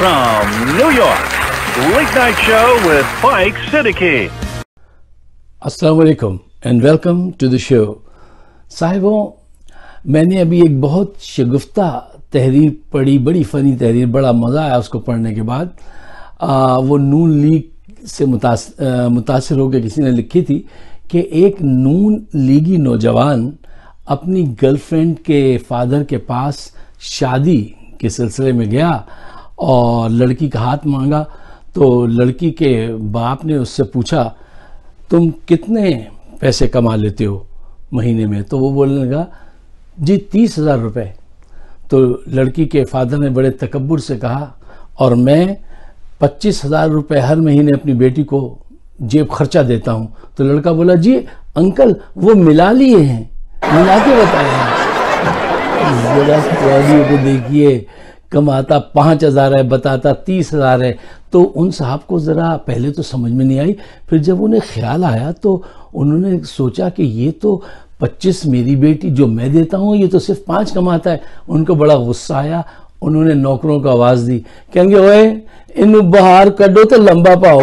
from New York, Late Night Show with Mike Siddiqui. असलकम and welcome to the show साहिबों मैंने अभी एक बहुत शगुफ्ता तहरीर पढ़ी बड़ी फ़नी तहरीर बड़ा मज़ा आया उसको पढ़ने के बाद आ, वो नून लीग से मुतास, आ, मुतासर होकर किसी ने लिखी थी कि एक नून लीगी नौजवान अपनी गर्लफ्रेंड के फादर के पास शादी के सिलसिले में गया और लड़की का हाथ मांगा तो लड़की के बाप ने उससे पूछा, तुम कितने पैसे कमा लेते हो महीने में? तो वो बोलने लगा, जी, तीस हज़ार रुपये तो लड़की के फादर ने बड़े तकबर से कहा, और मैं पच्चीस हज़ार रुपये हर महीने अपनी बेटी को जेब खर्चा देता हूँ। तो लड़का बोला, जी, अंकल, वो मिला लिए हैं, मिला के बताए हैं। को देखिए कमाता, पाँच हज़ार है, बताता, तीस हज़ार है। तो उन साहब को ज़रा पहले तो समझ में नहीं आई। फिर जब उन्हें ख्याल आया तो उन्होंने सोचा कि ये तो पच्चीस मेरी बेटी जो मैं देता हूँ, ये तो सिर्फ़ पाँच कमाता है। उनको बड़ा गुस्सा आया। उन्होंने नौकरों को आवाज़ दी। कहेंगे, ओए इन बाहर कड्डो तो लंबा पाओ।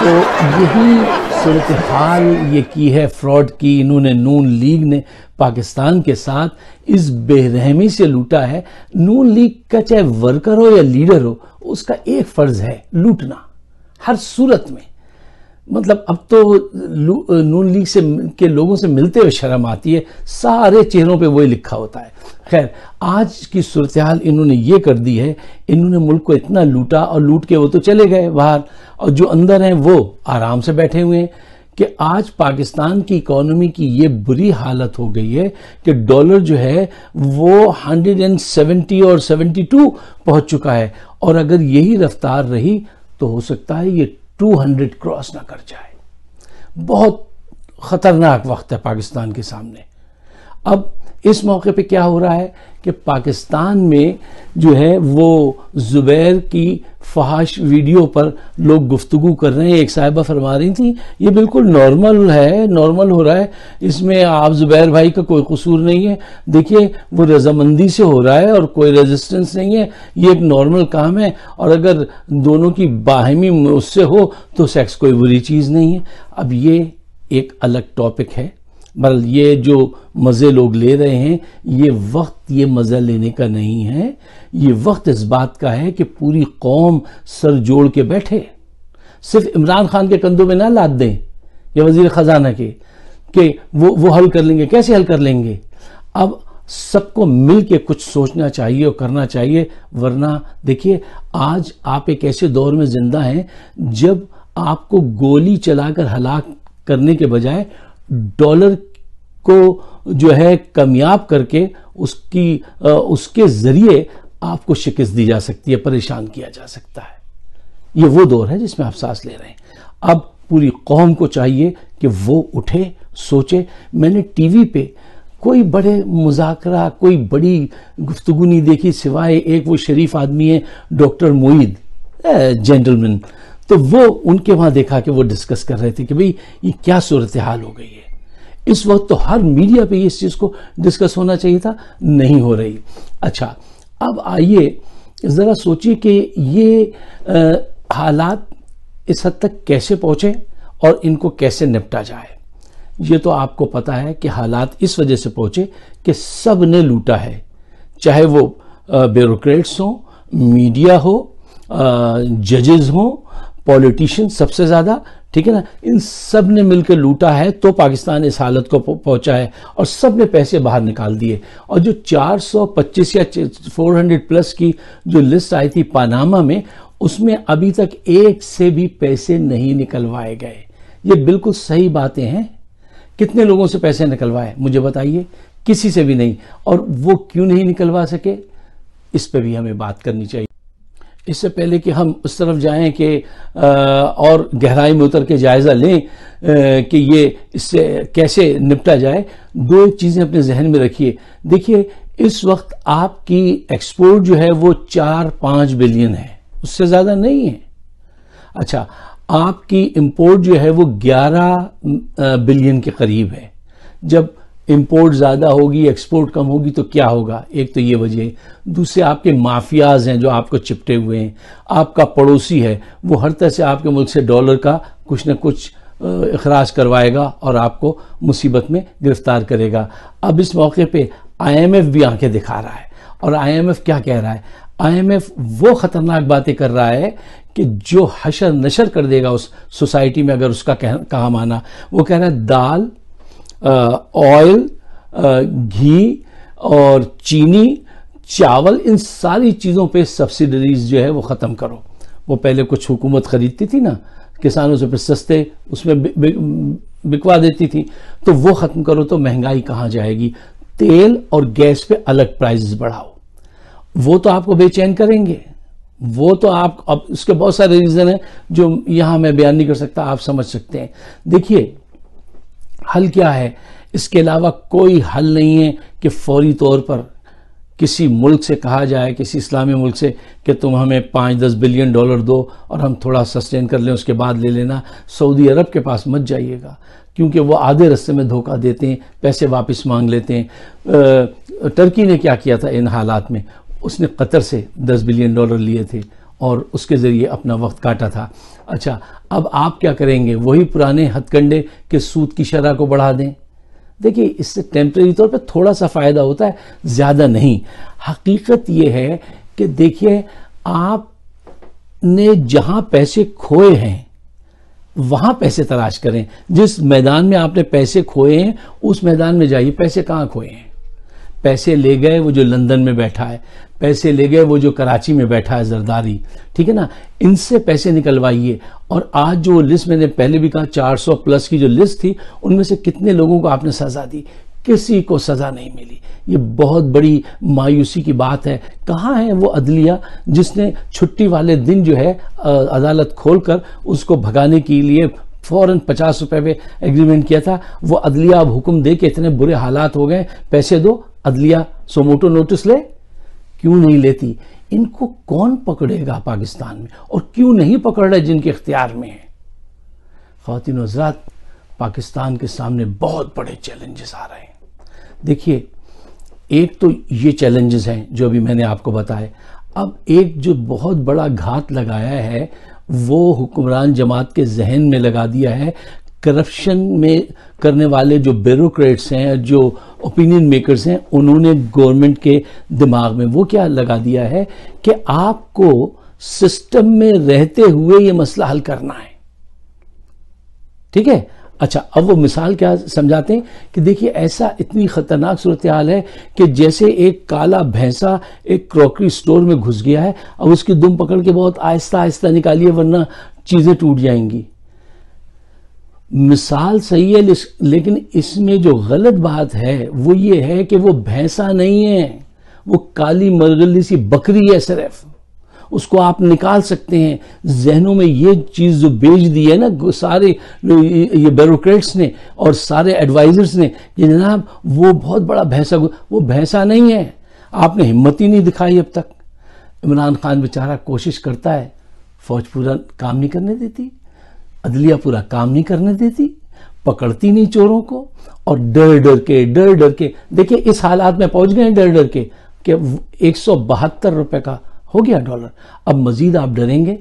तो यही सूरत हाल, ये की है फ्रॉड की, इन्होंने नून लीग ने पाकिस्तान के साथ इस बेरहमी से लूटा है। नून लीग का चाहे वर्कर हो या लीडर हो, उसका एक फ़र्ज़ है, लूटना, हर सूरत में। मतलब अब तो नून लीग से के लोगों से मिलते हुए शर्म आती है, सारे चेहरों पे वही लिखा होता है। खैर, आज की सूरत हाल इन्होंने ये कर दी है, इन्होंने मुल्क को इतना लूटा और लूट के वो तो चले गए बाहर, और जो अंदर हैं वो आराम से बैठे हुए हैं कि आज पाकिस्तान की इकोनॉमी की ये बुरी हालत हो गई है कि डॉलर जो है वो 170 और 72 पहुँच चुका है, और अगर यही रफ्तार रही तो हो सकता है ये 200 क्रॉस ना कर जाए। बहुत खतरनाक वक्त है पाकिस्तान के सामने। अब इस मौके पे क्या हो रहा है कि पाकिस्तान में जो है वो जुबैर की फहाश वीडियो पर लोग गुफ्तगु कर रहे हैं, एक साहिबा फरमा रही थी, ये बिल्कुल नॉर्मल है, नॉर्मल हो रहा है, इसमें आप जुबैर भाई का कोई कसूर नहीं है। देखिए, वो रजामंदी से हो रहा है और कोई रेजिस्टेंस नहीं है, ये एक नॉर्मल काम है, और अगर दोनों की बाहमी उससे हो तो सेक्स कोई बुरी चीज़ नहीं है। अब ये एक अलग टॉपिक है। मतलब ये जो मज़े लोग ले रहे हैं, ये वक्त ये मज़ा लेने का नहीं है। ये वक्त इस बात का है कि पूरी कौम सर जोड़ के बैठे। सिर्फ़ इमरान खान के कंधों में ना लाद दें, या वज़ीर ख़जाना के, कि वो वो हल कर लेंगे। कैसे हल कर लेंगे? अब सबको मिल के कुछ सोचना चाहिए और करना चाहिए, वरना देखिए, आज आप एक ऐसे दौर में ज़िंदा हैं, जब आपको गोली चलाकर हलाक करने के बजाय डॉलर को जो है कामयाब करके उसकी उसके ज़रिए आपको शिकस्त दी जा सकती है, परेशान किया जा सकता है। ये वो दौर है जिसमें आप सांस ले रहे हैं। अब पूरी कौम को चाहिए कि वो उठे, सोचे। मैंने टीवी पे कोई बड़े मुजाकरा, कोई बड़ी गुफ्तगु नहीं देखी सिवाय एक वो शरीफ आदमी है, डॉक्टर मोईद जेंटलमैन। तो वो उनके वहाँ देखा कि वो डिस्कस कर रहे थे कि भाई ये क्या सूरत हाल हो गई है। इस वक्त तो हर मीडिया पे इस चीज़ को डिस्कस होना चाहिए था नहीं हो रही। अच्छा अब आइए ज़रा सोचिए कि ये आ, हालात इस हद तक कैसे पहुँचे और इनको कैसे निपटा जाए। ये तो आपको पता है कि हालात इस वजह से पहुँचे कि सबने लूटा है। चाहे वो ब्यूरोक्रेट्स हो मीडिया हो जजेस हो पॉलिटिशियन सबसे ज़्यादा, ठीक है ना? इन सबने मिलकर लूटा है तो पाकिस्तान इस हालत को पहुँचा है और सबने पैसे बाहर निकाल दिए। और जो 425 या 400 प्लस की जो लिस्ट आई थी पानामा में, उसमें अभी तक एक से भी पैसे नहीं निकलवाए गए। ये बिल्कुल सही बातें हैं। कितने लोगों से पैसे निकलवाए, मुझे बताइए। किसी से भी नहीं। और वो क्यों नहीं निकलवा सके, इस पर भी हमें बात करनी चाहिए। इससे पहले कि हम उस तरफ़ जाएँ कि और गहराई में उतर के जायज़ा लें कि ये इससे कैसे निपटा जाए, दो चीज़ें अपने जहन में रखिए। देखिए, इस वक्त आपकी एक्सपोर्ट जो है वो चार पाँच बिलियन है। उससे ज़्यादा नहीं है। अच्छा आपकी इंपोर्ट जो है वो ग्यारह बिलियन के करीब है। जब इंपोर्ट ज़्यादा होगी एक्सपोर्ट कम होगी तो क्या होगा? एक तो ये वजह दूसरे आपके माफियाज हैं जो आपको चिपटे हुए हैं। आपका पड़ोसी है वो हर तरह से आपके मुल्क से डॉलर का कुछ ना कुछ अखराज करवाएगा और आपको मुसीबत में गिरफ़्तार करेगा। अब इस मौके पे आईएमएफ भी आँखें दिखा रहा है। और आईएमएफ क्या कह रहा है? आईएमएफ वो खतरनाक बातें कर रहा है कि जो हशर नशर कर देगा उस सोसाइटी में अगर उसका कह, कहा माना वो कह रहा है दाल ऑयल घी और चीनी, चावल, इन सारी चीज़ों पे सब्सिडरीज जो है वो ख़त्म करो। वो पहले कुछ हुकूमत खरीदती थी ना, किसानों से फिर सस्ते, उसमें बिकवा देती थी। तो वो ख़त्म करो तो महँगाई कहाँ जाएगी? तेल और गैस पे अलग प्राइसेस बढ़ाओ। वो तो आपको बेचैन करेंगे। वो तो आप, अब उसके बहुत सारे रीज़न हैं जो यहाँ मैं बयान नहीं कर सकता, आप समझ सकते हैं। देखिए हल क्या है? इसके अलावा कोई हल नहीं है कि फौरी तौर पर किसी मुल्क से कहा जाए, किसी इस्लामी मुल्क से कि तुम हमें पाँच दस बिलियन डॉलर दो और हम थोड़ा सस्टेन कर लें, उसके बाद ले लेना। सऊदी अरब के पास मत जाइएगा, क्योंकि वो आधे रस्ते में धोखा देते हैं, पैसे वापस मांग लेते हैं। टर्की ने क्या किया था इन हालात में? उसने कतर से दस बिलियन डॉलर लिए थे। और उसके ज़रिए अपना वक्त काटा था। अच्छा अब आप क्या करेंगे? वही पुराने हथकंडे के सूद की शरह को बढ़ा दें। देखिए, इससे टेम्प्रेरी तौर पे थोड़ा सा फ़ायदा होता है, ज़्यादा नहीं। हकीकत ये है कि देखिए आप ने जहाँ पैसे खोए हैं, वहाँ पैसे तलाश करें। जिस मैदान में आपने पैसे खोए हैं, उस मैदान में जाइए। पैसे कहाँ खोए हैं? पैसे ले गए वो जो लंदन में बैठा है। पैसे ले गए, वो जो कराची में बैठा है जरदारी। ठीक है ना? इनसे पैसे निकलवाइए। और आज जो लिस्ट मैंने पहले भी कहा 400 प्लस की जो लिस्ट थी, उनमें से कितने लोगों को आपने सजा दी? किसी को सजा नहीं मिली। ये बहुत बड़ी मायूसी की बात है। कहाँ है वो अदलिया जिसने छुट्टी वाले दिन जो है अदालत खोलकर उसको भगाने के लिए फ़ौरन पचास रुपए में एग्रीमेंट किया था? वो अदलिया अब हुक्म दे के इतने बुरे हालात हो गए, पैसे दो, अदलिया सोमोटो नोटिस ले। क्यों नहीं लेती? इनको कौन पकड़ेगा पाकिस्तान में? और क्यों नहीं पकड़ रहे जिनके इख्तियार में है? खातिन हजरात, पाकिस्तान के सामने बहुत बड़े चैलेंजेस आ रहे हैं। देखिए, एक तो ये चैलेंजेस हैं जो अभी मैंने आपको बताए। अब एक जो बहुत बड़ा घात लगाया है, वो हुक्मरान जमात के जहन में लगा दिया है करप्शन में करने वाले जो ब्यूरोक्रेट्स हैं, जो ओपिनियन मेकर्स हैं, उन्होंने गवर्नमेंट के दिमाग में वो क्या लगा दिया है कि आपको सिस्टम में रहते हुए ये मसला हल करना है। ठीक है? अच्छा अब वो मिसाल क्या समझाते हैं कि देखिए, ऐसा इतनी खतरनाक सूरत हाल है कि जैसे एक काला भैंसा एक क्रॉकरी स्टोर में घुस गया है, अब उसकी दुम पकड़ के बहुत आहिस्ता आहिस्ता निकालिए, वरना चीज़ें टूट जाएँगी। मिसाल सही है लेकिन इसमें जो गलत बात है, वो ये है कि वो भैंसा नहीं है। वो काली मरगली सी बकरी है सिर्फ़। उसको आप निकाल सकते हैं। जहनों में ये चीज़ जो बेच दी है ना सारे ये ब्यूरोक्रेट्स ने और सारे एडवाइजर्स ने कि जनाब, वो बहुत बड़ा भैंसा वो भैंसा नहीं है। आपने हिम्मत ही नहीं दिखाई अब तक। इमरान खान बेचारा कोशिश करता है, फौज पूरा काम नहीं करने देती। अदलिया पूरा काम नहीं करने देती, पकड़ती नहीं चोरों को, और डर डर के, डर डर के। देखिए, इस हालात में पहुँच गए डर डर के कि एक सौ बहत्तर रुपए का हो गया डॉलर। अब मजीद आप डरेंगे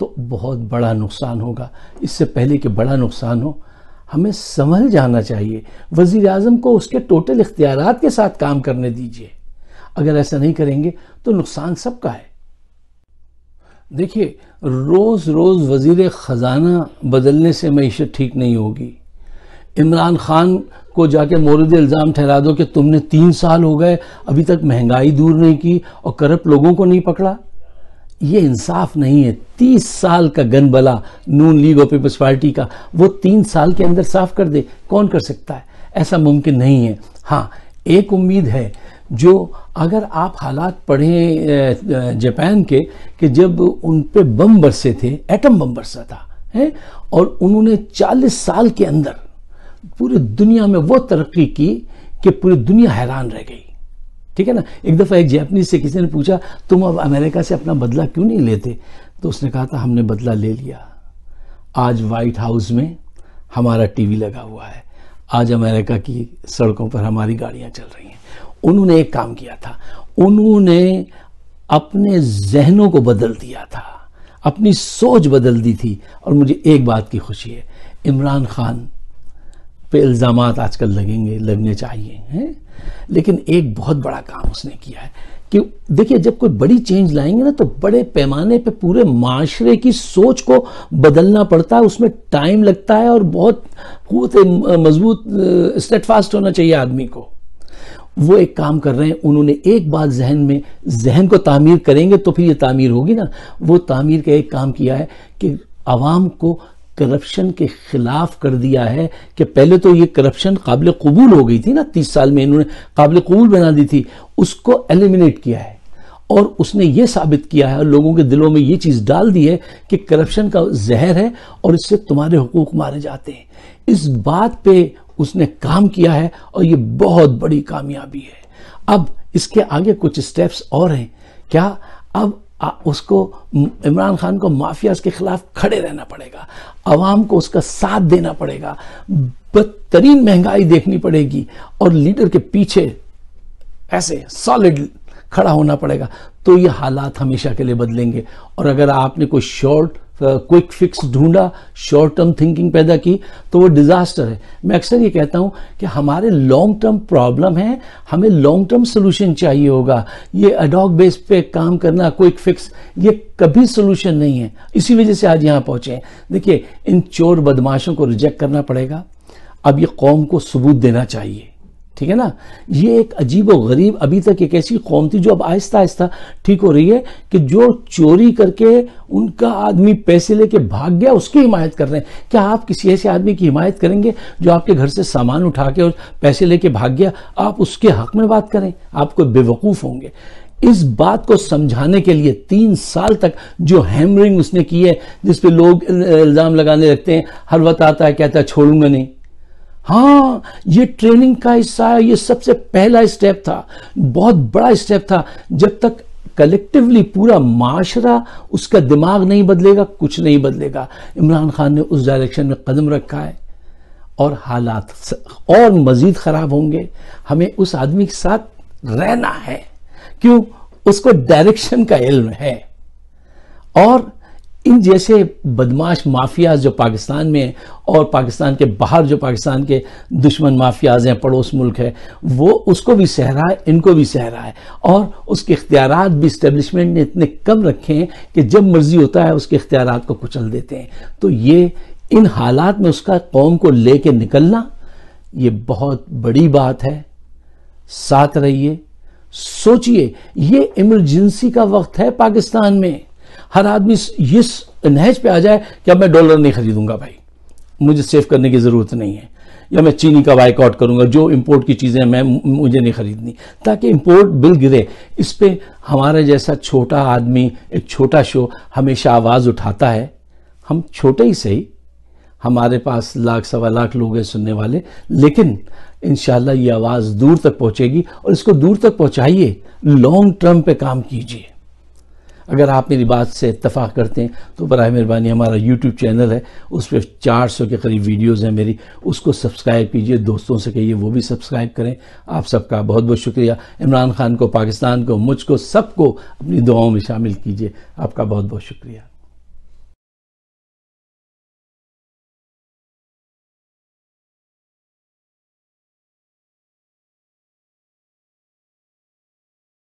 तो बहुत बड़ा नुकसान होगा। इससे पहले कि बड़ा नुकसान हो, हमें संभल जाना चाहिए। वज़ीर अजम को उसके टोटल इख्तियार के साथ काम करने दीजिए। अगर ऐसा नहीं करेंगे तो नुकसान सबका है। देखिए रोज़ रोज़ वज़ीर ख़जाना बदलने से मीशत ठीक नहीं होगी। इमरान खान को जाके मोरद इल्ज़ाम ठहरा दो कि तुमने तीन साल हो गए, अभी तक महँगाई दूर नहीं की और करप्ट लोगों को नहीं पकड़ा। ये इंसाफ नहीं है। तीस साल का गन बला नून लीग और पीपल्स पार्टी का, वो तीन साल के अंदर साफ़ कर दे। कौन कर सकता है? ऐसा मुमकिन नहीं है। हाँ एक उम्मीद है जो अगर आप हालात पढ़ें जापान के, कि जब उन पे बम बरसे थे एटम बम बरसा था, है? और उन्होंने 40 साल के अंदर पूरी दुनिया में वो तरक्की की कि पूरी दुनिया हैरान रह गई। ठीक है ना? एक दफ़ा एक जैपनीज से किसी ने पूछा, तुम अब अमेरिका से अपना बदला क्यों नहीं लेते? तो उसने कहा था, हमने बदला ले लिया। आज व्हाइट हाउस में हमारा टीवी लगा हुआ है। आज अमेरिका की सड़कों पर हमारी गाड़ियाँ चल रही हैं। उन्होंने एक काम किया था। उन्होंने अपने जहनों को बदल दिया था। अपनी सोच बदल दी थी। और मुझे एक बात की खुशी है। इमरान खान पे इल्ज़ाम आजकल लगेंगे, लगने चाहिए, हैं? लेकिन एक बहुत बड़ा काम उसने किया है कि देखिए, जब कोई बड़ी चेंज लाएँगे ना तो बड़े पैमाने पे पूरे माशरे की सोच को बदलना पड़ता है। उसमें टाइम लगता है और बहुत मज़बूत स्टेटफास्ट होना चाहिए आदमी को। वो एक काम कर रहे हैं, उन्होंने एक बात जहन में, जहन को तामीर करेंगे तो फिर ये तामीर होगी ना? वो तामीर का एक काम किया है कि आवाम को करप्शन के खिलाफ कर दिया है कि पहले तो ये करप्शन काबिल कबूल हो गई थी ना, तीस साल में इन्होंने काबिल कबूल बना दी थी, उसको एलिमिनेट किया है। और उसने ये साबित किया है और लोगों के दिलों में ये चीज़ डाल दी है कि करप्शन का जहर है और इससे तुम्हारे हुकूक मारे जाते हैं। इस बात पे उसने काम किया है और ये बहुत बड़ी कामयाबी है। अब इसके आगे कुछ स्टेप्स और हैं। क्या अब आ, उसको इमरान खान को माफियाज के खिलाफ खड़े रहना पड़ेगा। आवाम को उसका साथ देना पड़ेगा। बदतरीन महँगाई देखनी पड़ेगी और लीडर के पीछे ऐसे सॉलिड खड़ा होना पड़ेगा। तो ये हालात हमेशा के लिए बदलेंगे। और अगर आपने कोई शॉर्ट क्विक फिक्स ढूंढा शॉर्ट टर्म थिंकिंग पैदा की तो वो डिजास्टर है। मैं अक्सर ये कहता हूँ कि हमारे लॉन्ग टर्म प्रॉब्लम है, हमें लॉन्ग टर्म सोल्यूशन चाहिए होगा। ये अडॉक बेस पे काम करना क्विक फिक्स ये कभी सोल्यूशन नहीं है। इसी वजह से आज यहाँ पहुँचे हैं। देखिए, इन चोर बदमाशों को रिजेक्ट करना पड़ेगा। अब ये कौम को सबूत देना चाहिए। ठीक है ना? ये एक अजीब और गरीब अभी तक एक ऐसी कौम थी जो अब आहिस्ता आहिस्ता ठीक हो रही है कि जो चोरी करके उनका आदमी पैसे लेके भाग गया, उसकी हिमायत कर रहे हैं। क्या आप किसी ऐसे आदमी की हिमायत करेंगे जो आपके घर से सामान उठा के और पैसे लेके भाग गया? आप उसके हक में बात करें, आप कोई बेवकूफ़ होंगे। इस बात को समझाने के लिए तीन साल तक जो हैमरिंग उसने की है जिसपे लोग इल्ज़ाम लगाने लगते हैं, हर वक्त आता है, कहता है, छोड़ूँगा नहीं। हाँ ये ट्रेनिंग का हिस्सा है ये सबसे पहला स्टेप था, बहुत बड़ा स्टेप था। जब तक कलेक्टिवली पूरा माशरा उसका दिमाग नहीं बदलेगा, कुछ नहीं बदलेगा। इमरान खान ने उस डायरेक्शन में कदम रखा है और हालात और मजीद खराब होंगे। हमें उस आदमी के साथ रहना है। क्यों? उसको डायरेक्शन का इल्म है। और इन जैसे बदमाश माफियाज जो पाकिस्तान में और पाकिस्तान के बाहर जो पाकिस्तान के दुश्मन माफियाज हैं, पड़ोस मुल्क है, वो उसको भी सह रहा है, इनको भी सह रहा है। और उसके इख्तियार भी इस्टेब्लिशमेंट ने इतने कम रखे हैं कि जब मर्ज़ी होता है उसके इख्तियार को कुचल देते हैं। तो ये इन हालात में उसका कौम को ले कर निकलना, ये बहुत बड़ी बात है। साथ रहिए, सोचिए, ये इमरजेंसी का वक्त है पाकिस्तान में। हर आदमी इस नहज पे आ जाए कि अब मैं डॉलर नहीं खरीदूँगा भाई। मुझे सेव करने की ज़रूरत नहीं है। या मैं चीनी का बाइकआउट करूँगा, जो इंपोर्ट की चीज़ें मैं, मुझे नहीं खरीदनी। ताकि इंपोर्ट बिल गिरे। इस पर हमारा जैसा छोटा आदमी, एक छोटा शो हमेशा आवाज़ उठाता है। हम छोटे ही सही। हमारे पास लाख, सवा लाख लोग हैं सुनने वाले। लेकिन इन ये आवाज़ दूर तक पहुँचेगी। और इसको दूर तक पहुँचाइए। लॉन्ग टर्म पे काम कीजिए। अगर आप मेरी बात से इतफाक़ करते हैं तो बर मेहरबानी, हमारा यूट्यूब चैनल है, उस पर चार सौ के करीब वीडियोज़ हैं मेरी, उसको सब्सक्राइब कीजिए, दोस्तों से कहिए, वो भी सब्सक्राइब करें। आप सबका बहुत बहुत शुक्रिया। इमरान खान को, पाकिस्तान को, मुझको, सबको अपनी दुआओं में शामिल कीजिए। आपका बहुत बहुत शुक्रिया।